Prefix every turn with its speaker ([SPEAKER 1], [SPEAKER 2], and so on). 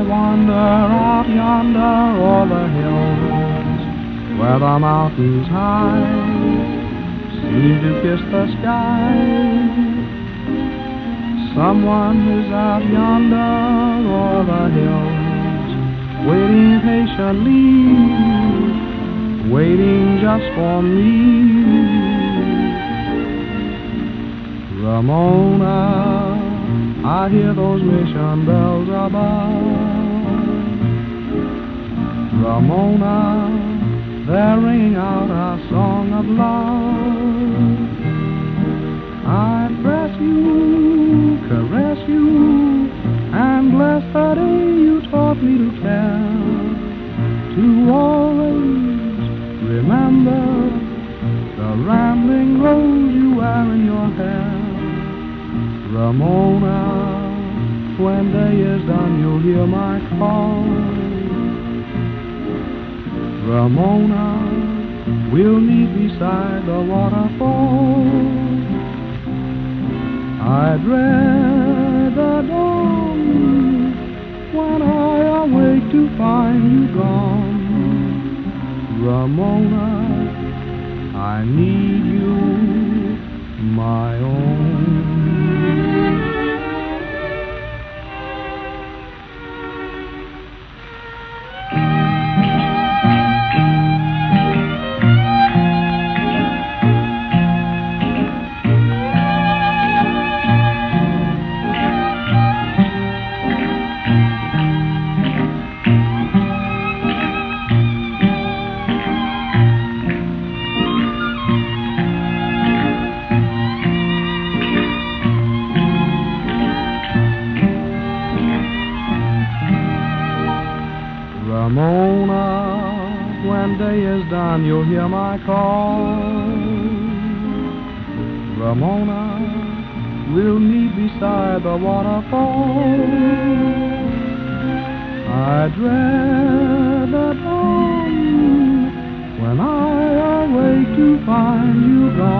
[SPEAKER 1] I wander out yonder o'er the hills, where the mountains high seem to kiss the sky. Someone is out yonder o'er the hills, waiting patiently, waiting just for me. Ramona, I hear those mission bells above. Ramona, they're ringing out our song of love. I press you, caress you, and bless the day you taught me to care. To always remember the rambling rose you wear in your hair. Ramona, when day is done, you'll hear my call. Ramona, we'll meet beside the waterfall. I dread the dawn when I awake to find you gone. Ramona, I need you, my own. Ramona, when day is done, you'll hear my call. Ramona, we'll meet beside the waterfall. I dread the dawn when I awake to find you gone.